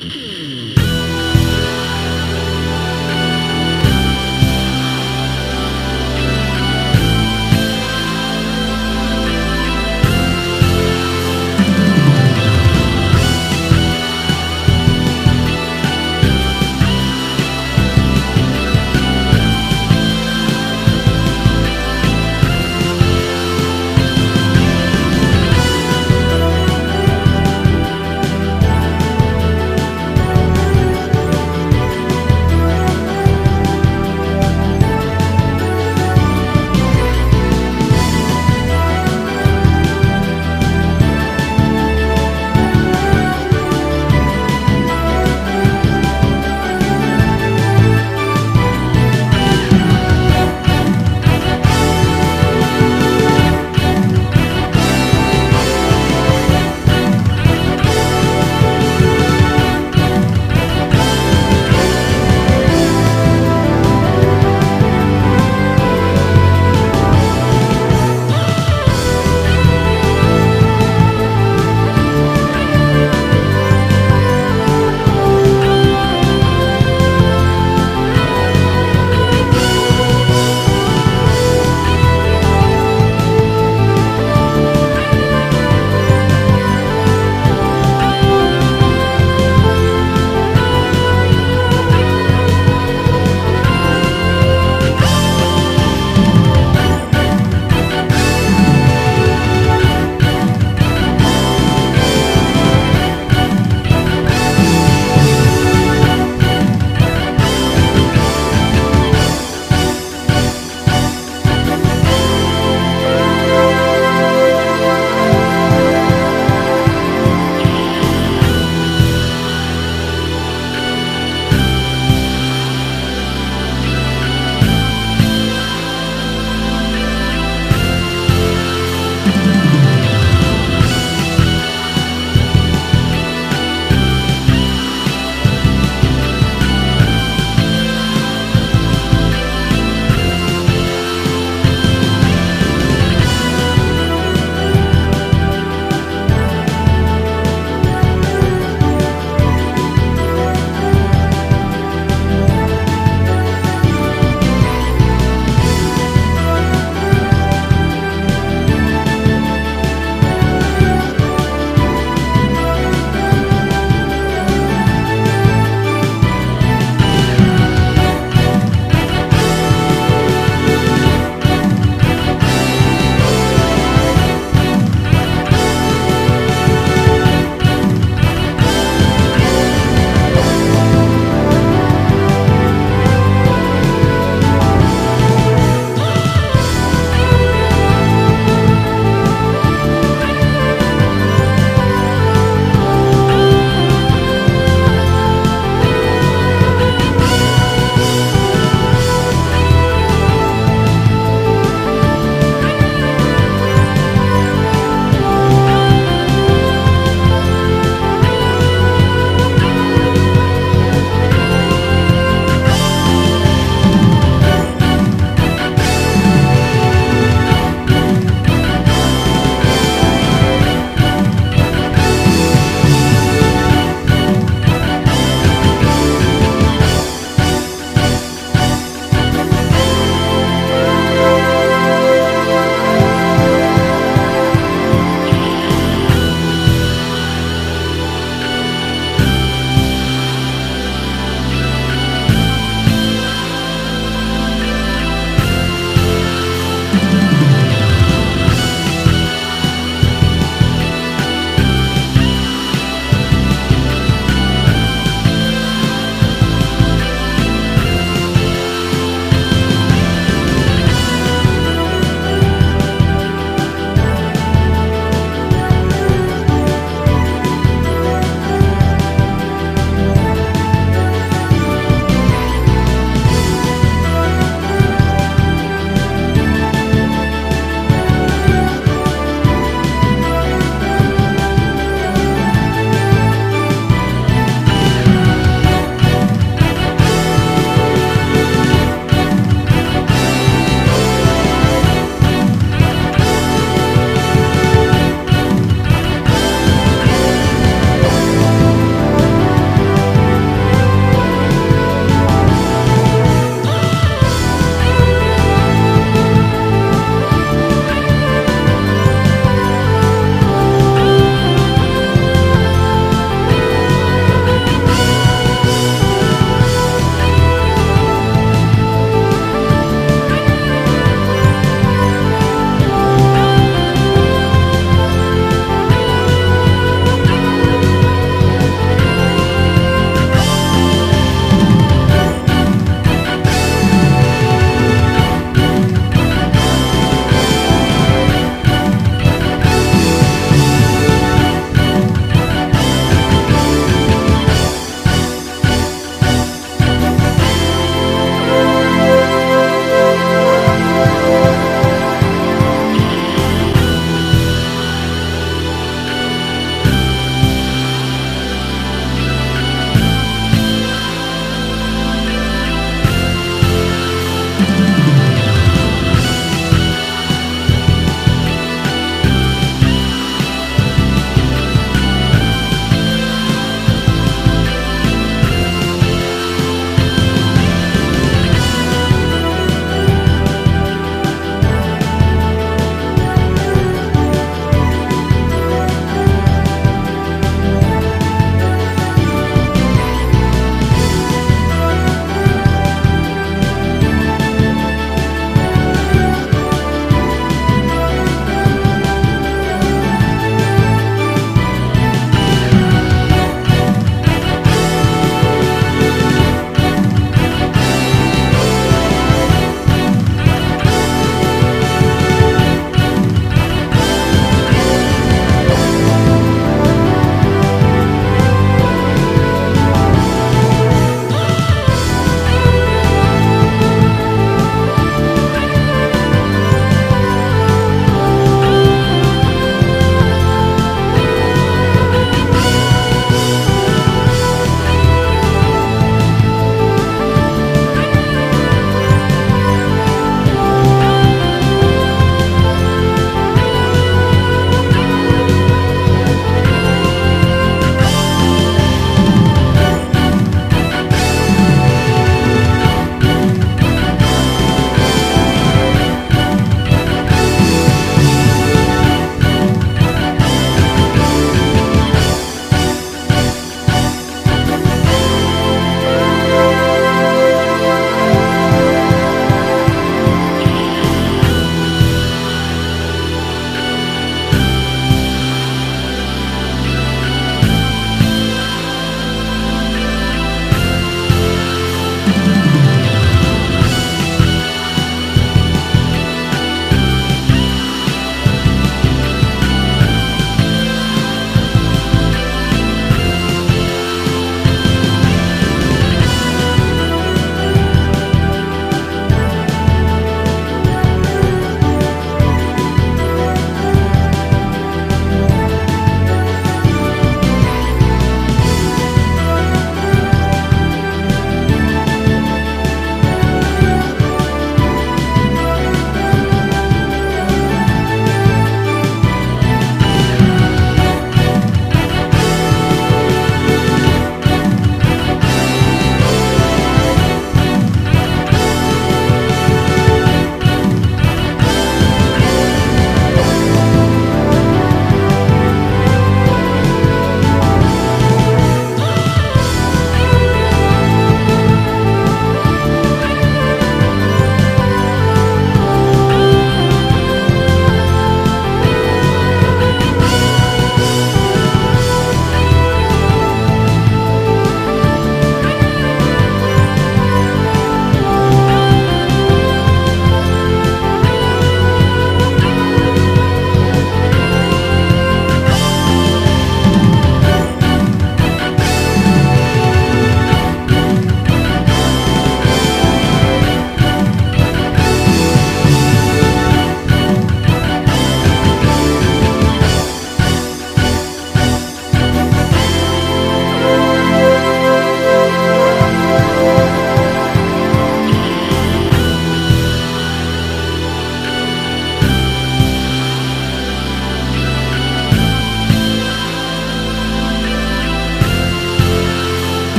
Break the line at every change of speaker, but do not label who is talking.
Mm-hmm.